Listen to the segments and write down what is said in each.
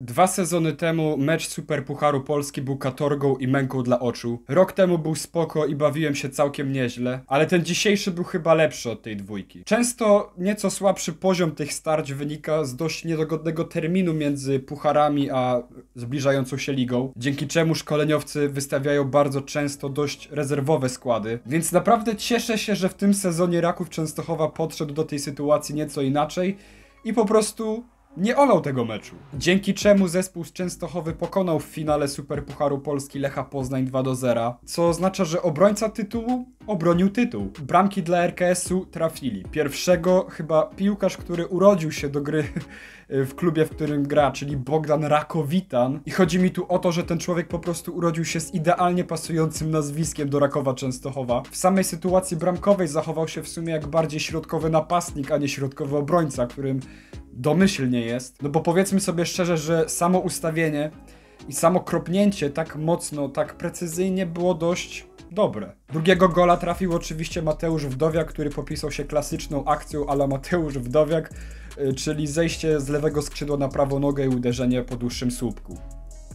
Dwa sezony temu mecz Super Pucharu Polski był katorgą i męką dla oczu. Rok temu był spoko i bawiłem się całkiem nieźle, ale ten dzisiejszy był chyba lepszy od tej dwójki. Często nieco słabszy poziom tych starć wynika z dość niedogodnego terminu między pucharami a zbliżającą się ligą, dzięki czemu szkoleniowcy wystawiają bardzo często dość rezerwowe składy. Więc naprawdę cieszę się, że w tym sezonie Raków Częstochowa podszedł do tej sytuacji nieco inaczej i po prostu nie olał tego meczu. Dzięki czemu zespół z Częstochowy pokonał w finale Superpucharu Polski Lecha Poznań 2 do 0, co oznacza, że obrońca tytułu obronił tytuł. Bramki dla RKS-u trafili. Pierwszego chyba piłkarz, który urodził się do gry w klubie, w którym gra, czyli Bogdan Rakowitan. I chodzi mi tu o to, że ten człowiek po prostu urodził się z idealnie pasującym nazwiskiem do Rakowa Częstochowa. W samej sytuacji bramkowej zachował się w sumie jak bardziej środkowy napastnik, a nie środkowy obrońca, którym domyślnie jest. No bo powiedzmy sobie szczerze, że samo ustawienie i samo kropnięcie tak mocno, tak precyzyjnie było dość dobre. Drugiego gola trafił oczywiście Mateusz Wdowiak, który popisał się klasyczną akcją ala Mateusz Wdowiak, y, czyli zejście z lewego skrzydła na prawą nogę i uderzenie po dłuższym słupku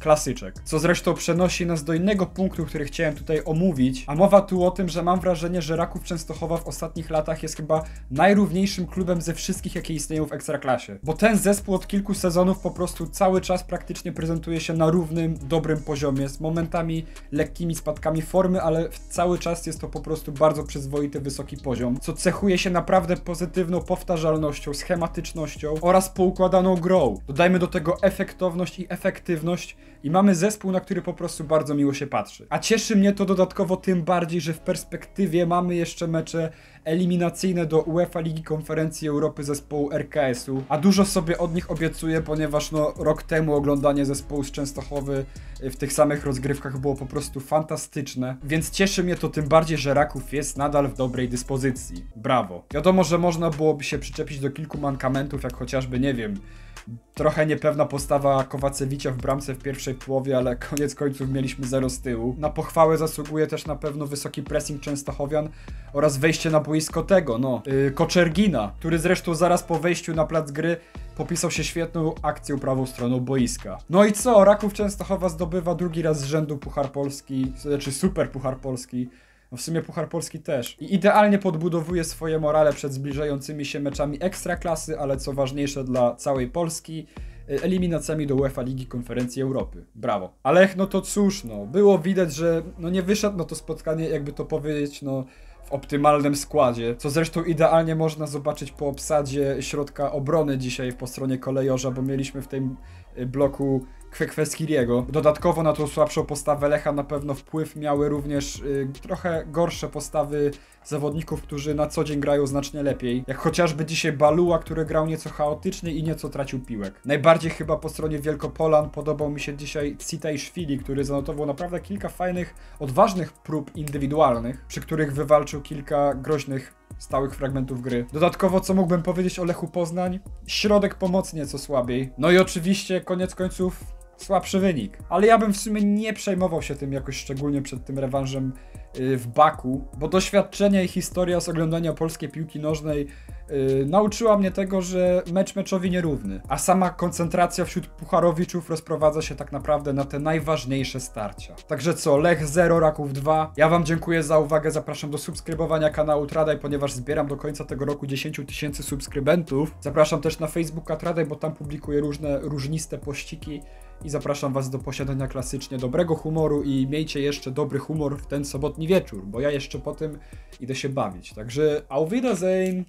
klasyczek. Co zresztą przenosi nas do innego punktu, który chciałem tutaj omówić, a mowa tu o tym, że mam wrażenie, że Raków Częstochowa w ostatnich latach jest chyba najrówniejszym klubem ze wszystkich, jakie istnieją w Ekstraklasie. Bo ten zespół od kilku sezonów po prostu cały czas praktycznie prezentuje się na równym, dobrym poziomie, z momentami lekkimi spadkami formy, ale cały czas jest to po prostu bardzo przyzwoity, wysoki poziom, co cechuje się naprawdę pozytywną powtarzalnością, schematycznością oraz poukładaną grą. Dodajmy do tego efektowność i efektywność, i mamy zespół, na który po prostu bardzo miło się patrzy. A cieszy mnie to dodatkowo tym bardziej, że w perspektywie mamy jeszcze mecze eliminacyjne do UEFA Ligi Konferencji Europy zespołu RKS-u, a dużo sobie od nich obiecuję, ponieważ no rok temu oglądanie zespołu z Częstochowy w tych samych rozgrywkach było po prostu fantastyczne, więc cieszy mnie to tym bardziej, że Raków jest nadal w dobrej dyspozycji. Brawo. Wiadomo, że można byłoby się przyczepić do kilku mankamentów, jak chociażby, nie wiem, trochę niepewna postawa Kowacewicza w bramce w pierwszej połowie, ale koniec końców mieliśmy zero z tyłu. Na pochwałę zasługuje też na pewno wysoki pressing Częstochowian oraz wejście na boisko tego, no, yy, Koczergina, który zresztą zaraz po wejściu na plac gry popisał się świetną akcją prawą stroną boiska. No i co? Raków Częstochowa zdobywa drugi raz z rzędu Puchar Polski, znaczy Super Puchar Polski. No w sumie Puchar Polski też. I idealnie podbudowuje swoje morale przed zbliżającymi się meczami ekstraklasy, ale co ważniejsze dla całej Polski, y, eliminacjami do UEFA Ligi Konferencji Europy. Brawo. Ale no to cóż, no, było widać, że no nie wyszedł no to spotkanie, jakby to powiedzieć, no w optymalnym składzie, co zresztą idealnie można zobaczyć po obsadzie środka obrony dzisiaj po stronie kolejorza, bo mieliśmy w y, bloku Kwekweskiriego. Dodatkowo na tą słabszą postawę Lecha na pewno wpływ miały również y, trochę gorsze postawy zawodników, którzy na co dzień grają znacznie lepiej. Jak chociażby dzisiaj Balua, który grał nieco chaotycznie i nieco tracił piłek. Najbardziej chyba po stronie Wielkopolan podobał mi się dzisiaj Citaj Szwili, który zanotował naprawdę kilka fajnych, odważnych prób indywidualnych, przy których wywalczył kilka groźnych stałych fragmentów gry. Dodatkowo, co mógłbym powiedzieć o Lechu Poznań? Środek pomocy nieco słabiej. No i oczywiście, koniec końców, słabszy wynik. Ale ja bym w sumie nie przejmował się tym jakoś szczególnie przed tym rewanżem w Baku, bo doświadczenie i historia z oglądania polskiej piłki nożnej yy, nauczyła mnie tego, że mecz meczowi nierówny, a sama koncentracja wśród pucharowiczów rozprowadza się tak naprawdę na te najważniejsze starcia. Także co, Lech 0, Raków 2. Ja wam dziękuję za uwagę, zapraszam do subskrybowania kanału Tradaj, ponieważ zbieram do końca tego roku 10 tysięcy subskrybentów. Zapraszam też na Facebooka Tradaj, bo tam publikuję różne różniste pościki i zapraszam Was do posiadania klasycznie dobrego humoru i miejcie jeszcze dobry humor w ten sobotni wieczór, bo ja jeszcze po tym idę się bawić. Także auf Wiedersehen!